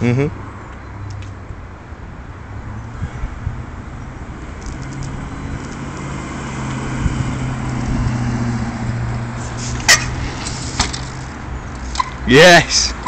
Mm-hmm. Yes!